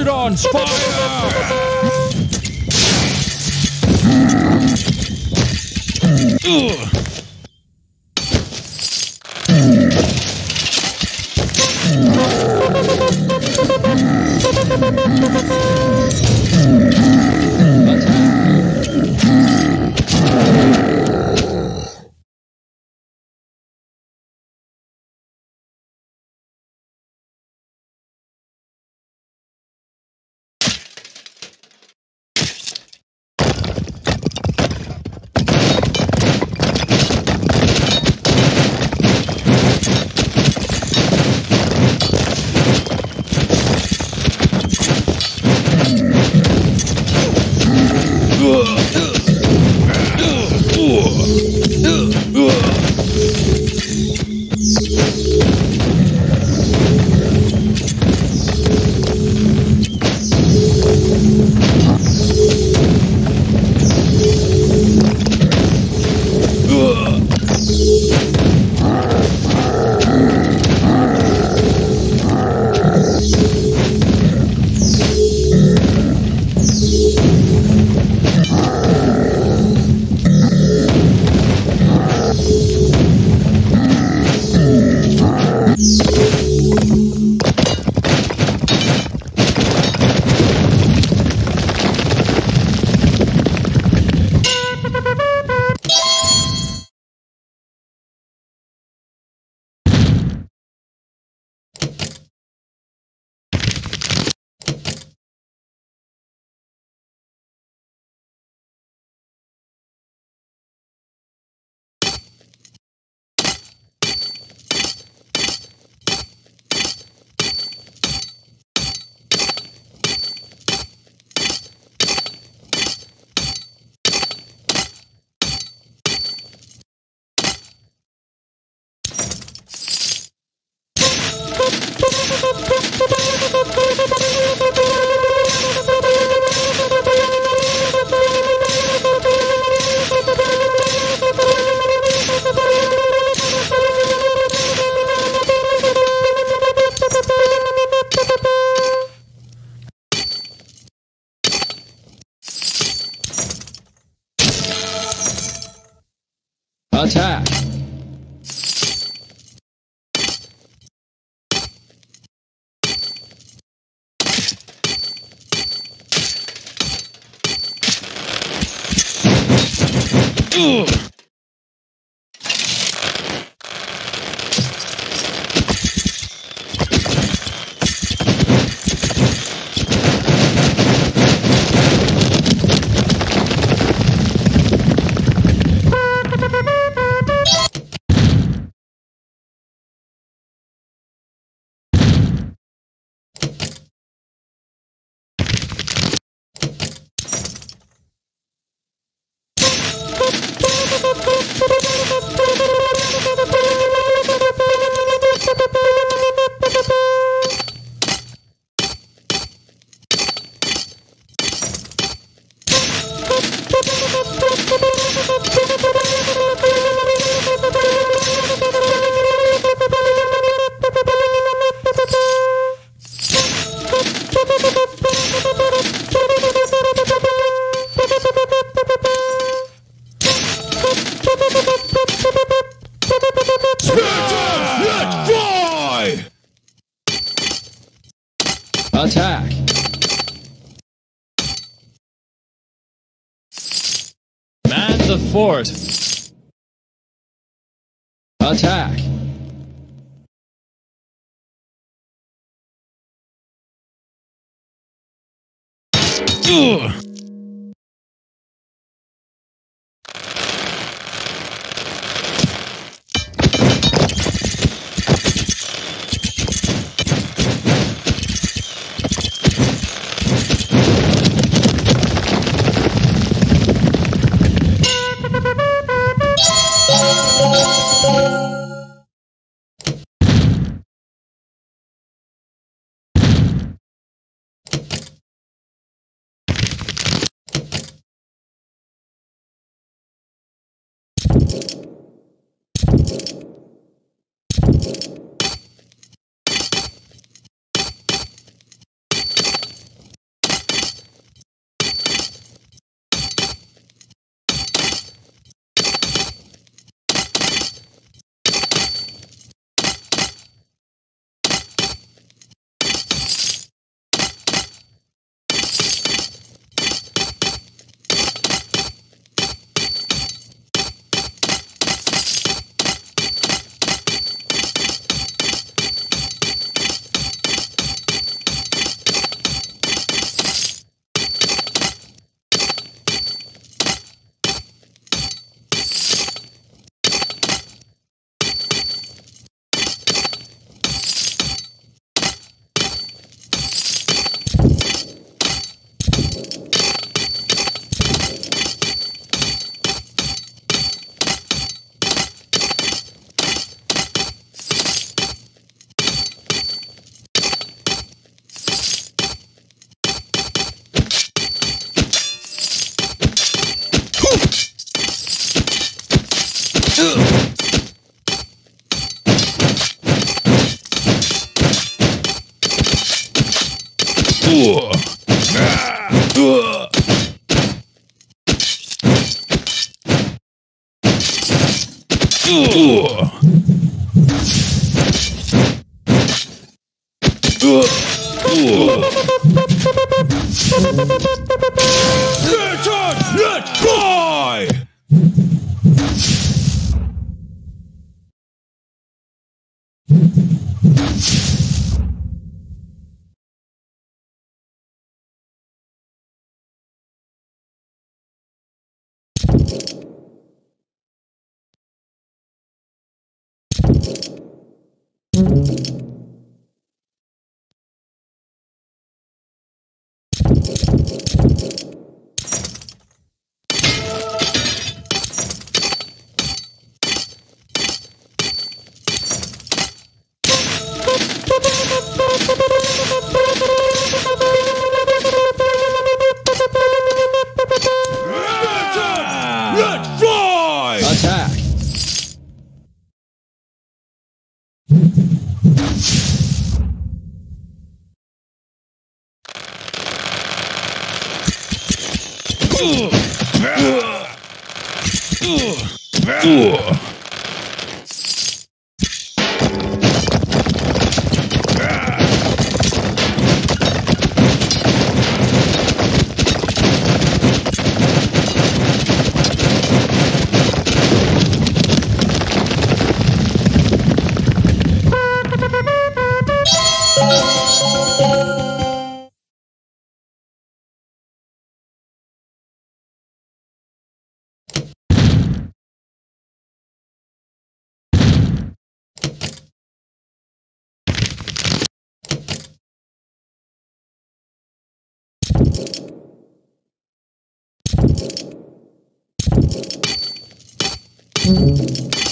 Archidons, fire! Ugh. Attack! Ugh. Attack! Ugh. Let us let fly! Let Ugh.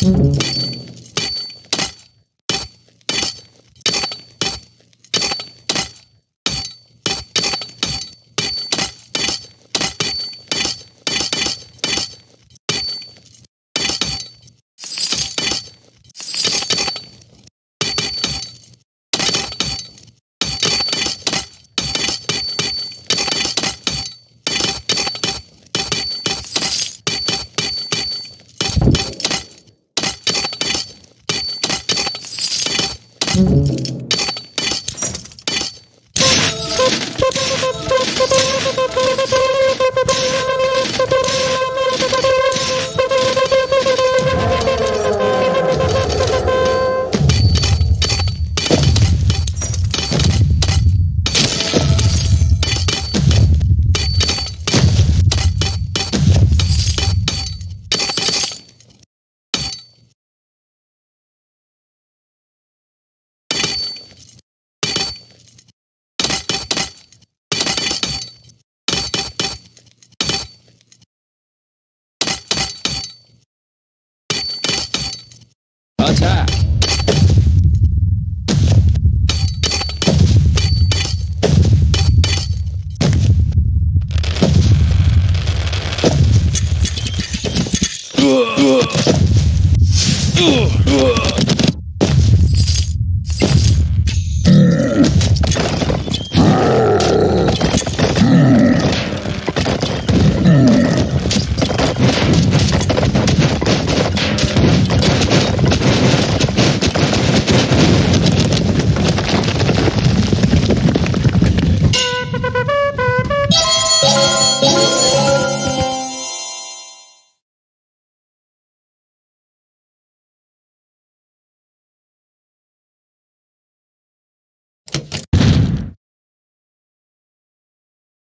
Mm-hmm. Ugh.